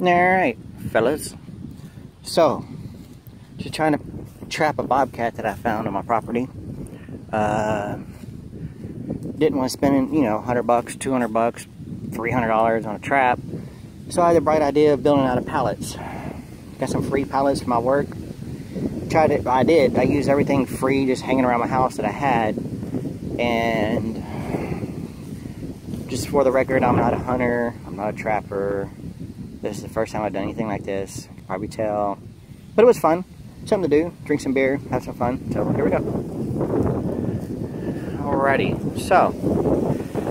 Alright, fellas. So, just trying to trap a bobcat that I found on my property. Uh, didn't want to spend, you know, 100 bucks, 200 bucks, $300 on a trap. So I had the bright idea of building out of pallets. Got some free pallets for my work. Tried it, I did. I used everything free just hanging around my house that I had. And just for the record, I'm not a hunter, I'm not a trapper. This is the first time I've done anything like this. Probably tell. But it was fun. Something to do. Drink some beer, have some fun. So here we go. Alrighty. So,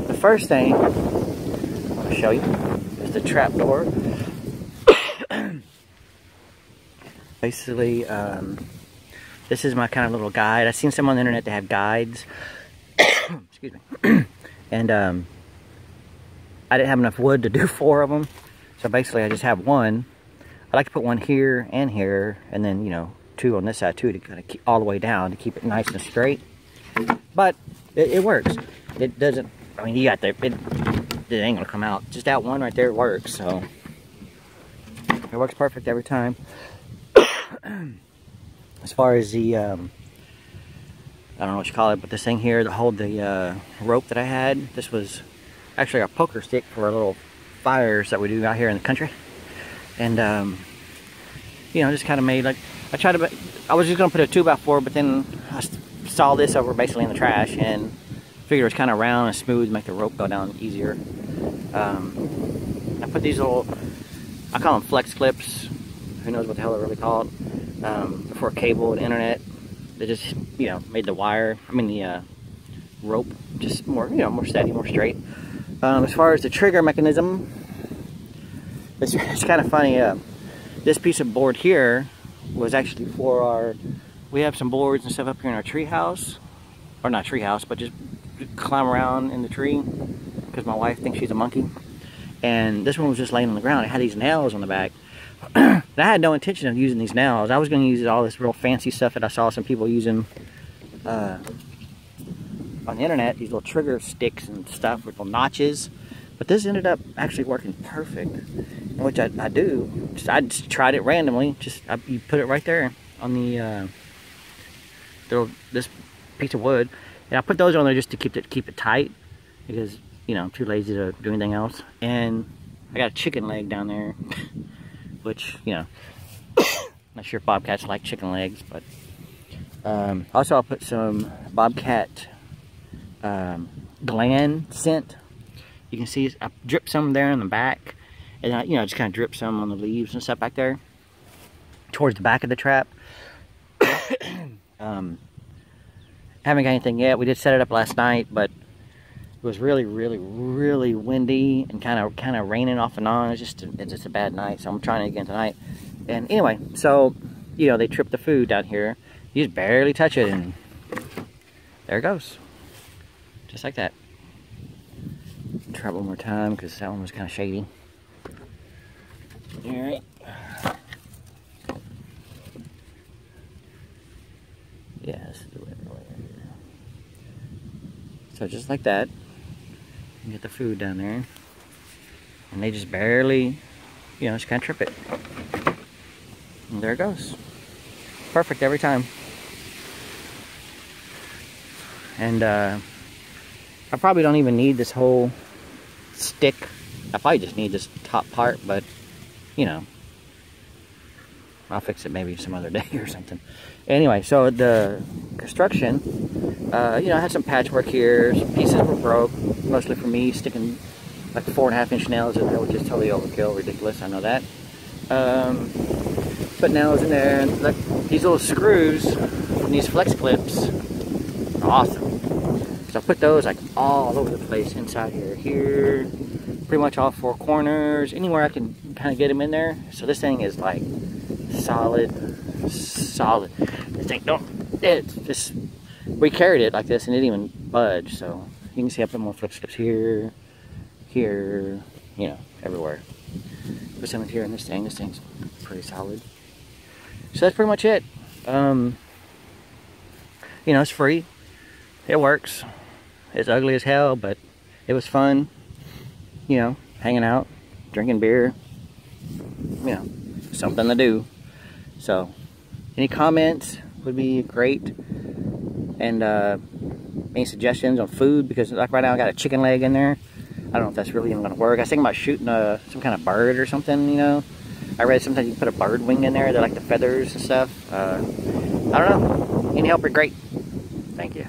the first thing I want to show you is the trap door. Basically, um, this is my kind of little guide. I've seen some on the internet that have guides. Excuse me. and um, I didn't have enough wood to do four of them. So basically I just have one. I like to put one here and here, and then, you know, two on this side too to kind of keep all the way down to keep it nice and straight. But it, it works. It doesn't, I mean, you got the, it, it ain't gonna come out. Just that one right there works, so. It works perfect every time. as far as the, um, I don't know what you call it, but this thing here to hold the uh, rope that I had, this was actually a poker stick for a little fires that we do out here in the country. And, um, you know, just kind of made like, I tried to, but I was just going to put a 2 by 4 but then I saw this over basically in the trash and figured it was kind of round and smooth, make the rope go down easier. Um, I put these little, I call them flex clips. Who knows what the hell they're really called. Um, before cable and internet. They just, you know, made the wire, I mean the uh, rope just more, you know, more steady, more straight. Um, as far as the trigger mechanism, it's, it's kind of funny. Uh, this piece of board here was actually for our, we have some boards and stuff up here in our tree house, or not tree house, but just climb around in the tree because my wife thinks she's a monkey. And this one was just laying on the ground. It had these nails on the back. I had no intention of using these nails. I was going to use all this real fancy stuff that I saw some people using uh, on the internet, these little trigger sticks and stuff with little notches. But this ended up actually working perfect, which I, I do. Just, I just tried it randomly. Just I, you put it right there on the uh, this piece of wood, and I put those on there just to keep it keep it tight because you know I'm too lazy to do anything else. And I got a chicken leg down there, which you know, not sure if bobcats like chicken legs, but um, also I'll put some bobcat um, gland scent. You can see I drip some there in the back. And I, you know, just kind of drip some on the leaves and stuff back there. Towards the back of the trap. um, haven't got anything yet. We did set it up last night, but it was really, really, really windy and kind of kind of raining off and on. It's just it's just a bad night, so I'm trying it again tonight. And anyway, so you know they tripped the food down here. You just barely touch it, and there it goes. Just like that. Try it one more time because that one was kind of shady. Alright. Yes, do it right here. So just like that, you get the food down there. And they just barely, you know, just kind of trip it. And there it goes. Perfect every time. And uh, I probably don't even need this whole stick. I probably just need this top part, but you know, I'll fix it maybe some other day or something. Anyway, so the construction, uh, you know, I had some patchwork here. Some pieces were broke, mostly for me sticking like four and a half inch nails in there, which is totally overkill, ridiculous. I know that. Um, put nails in there, and like these little screws and these flex clips are awesome. So I put those like all over the place inside here, here, pretty much all four corners, anywhere I can kind of get them in there. So this thing is like solid, solid. This thing don't, it's just, we carried it like this and it didn't even budge. So you can see I put more flip strips here, here, you know, everywhere. Put some here in this thing. This thing's pretty solid. So that's pretty much it. Um, you know, it's free. It works. It's ugly as hell, but it was fun. You know, hanging out, drinking beer. you know, something to do. So, any comments would be great. And uh, any suggestions on food, because like right now I got a chicken leg in there. I don't know if that's really even going to work. I was thinking about shooting a, some kind of bird or something, you know. I read sometimes you can put a bird wing in there. They're like the feathers and stuff. Uh, I don't know. Any help are great. Thank you.